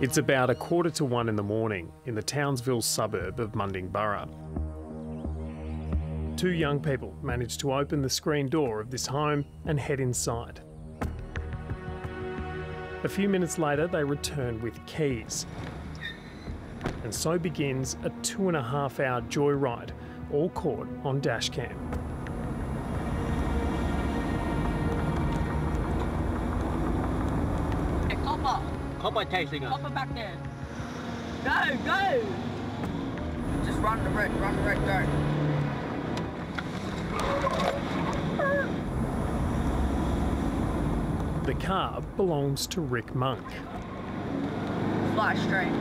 It's about a quarter to one in the morning in the Townsville suburb of Mundingburra. Two young people manage to open the screen door of this home and head inside. A few minutes later, they return with keys. And so begins a two and a half hour joyride, all caught on dashcam. Copper. Copper chasing us. Copper back there. Go, go. Just run the red, run the red, go. The car belongs to Rick Monk. Fly straight.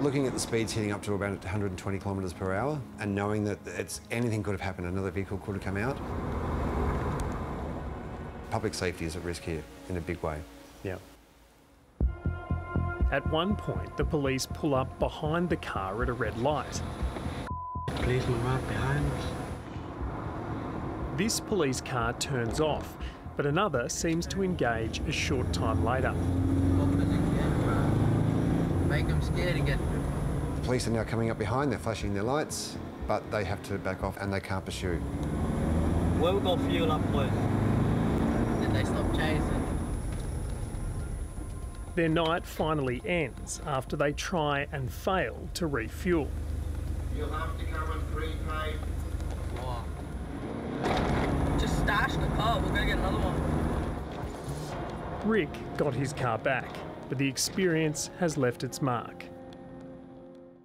Looking at the speeds heading up to about 120 kilometres per hour and knowing that it's anything could have happened, another vehicle could have come out. Public safety is at risk here in a big way. Yeah. At one point, the police pull up behind the car at a red light. Policeman right behind us. This police car turns off, but another seems to engage a short time later. Make them scared again. The police are now coming up behind, they're flashing their lights, but they have to back off and they can't pursue. Where we got fuel up, boys? Then they stop chasing. Their night finally ends after they try and fail to refuel. You'll have to come and prepay. Wow. Just stash the car, we're gonna get another one. Rick got his car back, but the experience has left its mark.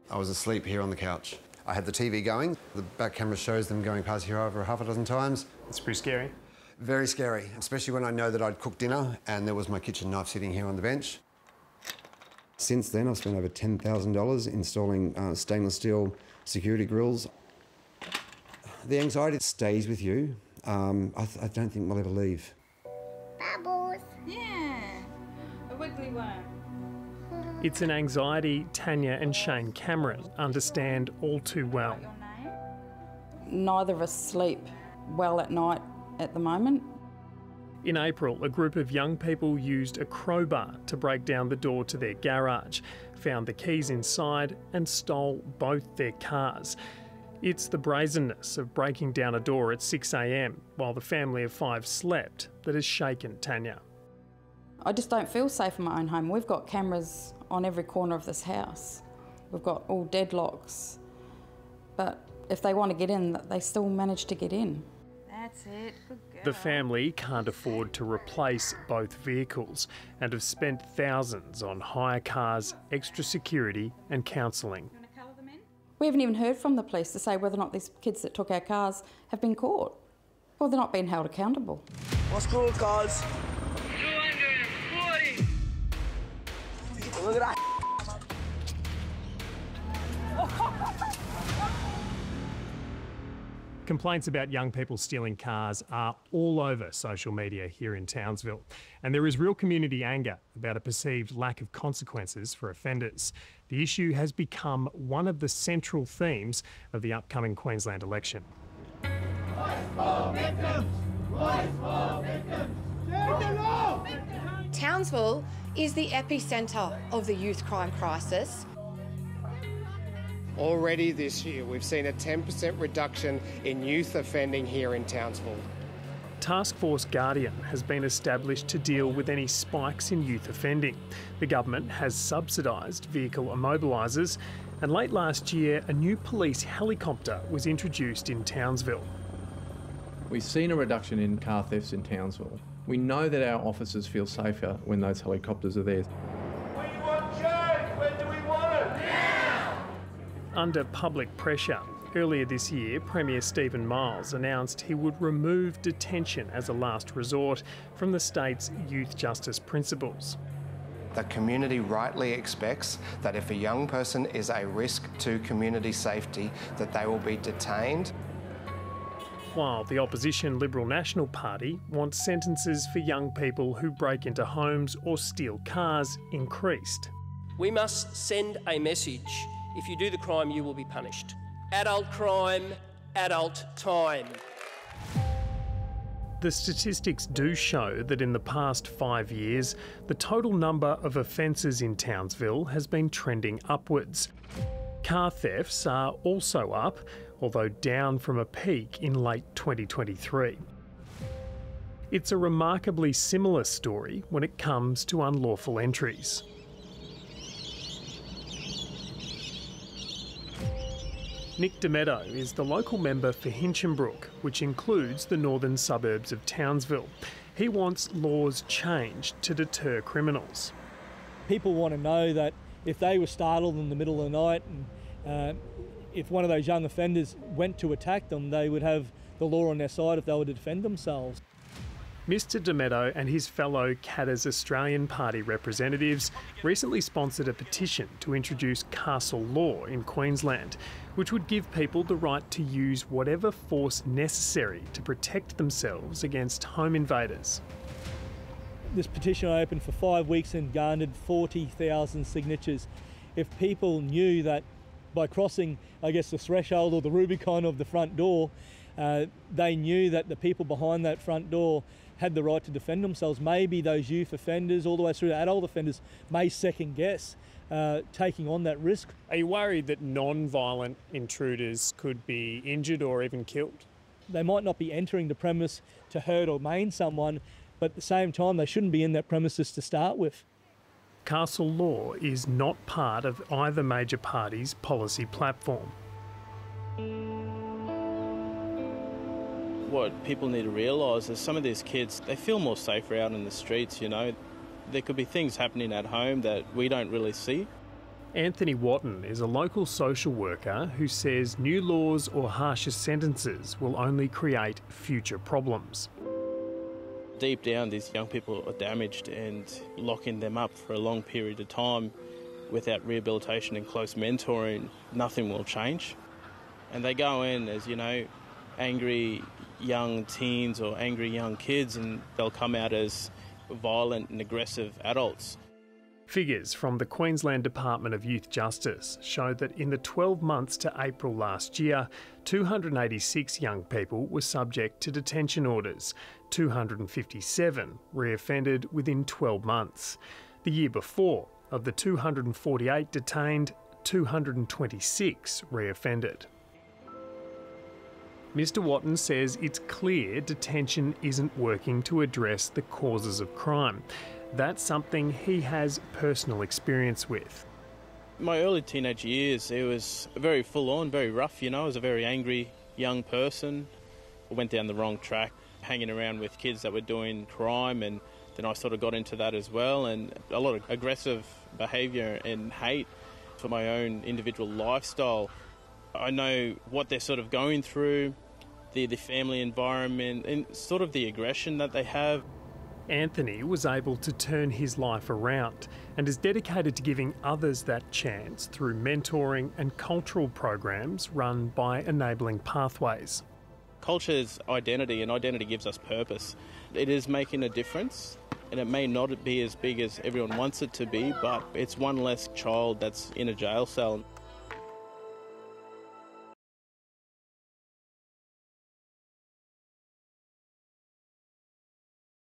I was asleep here on the couch. I had the TV going. The back camera shows them going past here over a half a dozen times. It's pretty scary. Very scary, especially when I know that I'd cooked dinner and there was my kitchen knife sitting here on the bench. Since then, I've spent over $10,000 installing uh, stainless steel security grills. The anxiety stays with you. Um, I, th- I don't think we'll ever leave. Bubbles. Yeah, a wiggly worm. It's an anxiety Tanya and Shane Cameron understand all too well. Neither of us sleep well at night at the moment. In April, a group of young people used a crowbar to break down the door to their garage, found the keys inside, and stole both their cars. It's the brazenness of breaking down a door at 6am while the family of five slept that has shaken Tanya. I just don't feel safe in my own home. We've got cameras on every corner of this house. We've got all deadlocks. But if they want to get in, they still manage to get in. That's it. The family can't afford to replace both vehicles and have spent thousands on hire cars, extra security, and counselling. You want to colour them in? We haven't even heard from the police to say whether or not these kids that took our cars have been caught. Well, they're not being held accountable. What's cool, cars? Complaints about young people stealing cars are all over social media here in Townsville, and there is real community anger about a perceived lack of consequences for offenders. The issue has become one of the central themes of the upcoming Queensland election. Townsville is the epicentre of the youth crime crisis. Already this year, we've seen a 10% reduction in youth offending here in Townsville. Task Force Guardian has been established to deal with any spikes in youth offending. The government has subsidised vehicle immobilisers, and late last year, a new police helicopter was introduced in Townsville. We've seen a reduction in car thefts in Townsville. We know that our officers feel safer when those helicopters are there. We want change. When do we want it? Under public pressure, earlier this year, Premier Stephen Miles announced he would remove detention as a last resort from the state's youth justice principles. The community rightly expects that if a young person is a risk to community safety, that they will be detained. While the opposition Liberal National Party wants sentences for young people who break into homes or steal cars increased. We must send a message. If you do the crime, you will be punished. Adult crime, adult time. the statistics do show that in the past five years, the total number of offences in Townsville has been trending upwards. Car thefts are also up, although down from a peak in late 2023. It's a remarkably similar story when it comes to unlawful entries. Nick Dametto is the local member for Hinchinbrook, which includes the northern suburbs of Townsville. He wants laws changed to deter criminals. People want to know that if they were startled in the middle of the night and uh, if one of those young offenders went to attack them, they would have the law on their side if they were to defend themselves. Mr. Dametto and his fellow Katters Australian Party representatives recently sponsored a petition to introduce castle law in Queensland, which would give people the right to use whatever force necessary to protect themselves against home invaders. This petition I opened for five weeks and garnered 40,000 signatures. If people knew that by crossing, I guess, the threshold or the Rubicon of the front door, uh, they knew that the people behind that front door had the right to defend themselves. Maybe those youth offenders, all the way through to adult offenders, may second guess uh, taking on that risk. Are you worried that non violent intruders could be injured or even killed? They might not be entering the premise to hurt or maim someone, but at the same time, they shouldn't be in that premises to start with. Castle law is not part of either major party's policy platform. What people need to realise is some of these kids, they feel more safer out in the streets, you know. There could be things happening at home that we don't really see. Anthony Watton is a local social worker who says new laws or harsher sentences will only create future problems. Deep down, these young people are damaged, and locking them up for a long period of time without rehabilitation and close mentoring, nothing will change. And they go in as, you know, angry young teens or angry young kids, and they'll come out as violent and aggressive adults. Figures from the Queensland Department of Youth Justice show that in the 12 months to April last year, 286 young people were subject to detention orders, 257 reoffended within 12 months. The year before, of the 248 detained, 226 reoffended. Mr. Watton says it's clear detention isn't working to address the causes of crime. That's something he has personal experience with. My early teenage years, it was very full on, very rough, you know. I was a very angry young person. I went down the wrong track, hanging around with kids that were doing crime, and then I sort of got into that as well, and a lot of aggressive behaviour and hate for my own individual lifestyle. I know what they're sort of going through, the, the family environment, and sort of the aggression that they have. Anthony was able to turn his life around and is dedicated to giving others that chance through mentoring and cultural programs run by Enabling Pathways. Culture is identity, and identity gives us purpose. It is making a difference, and it may not be as big as everyone wants it to be, but it's one less child that's in a jail cell.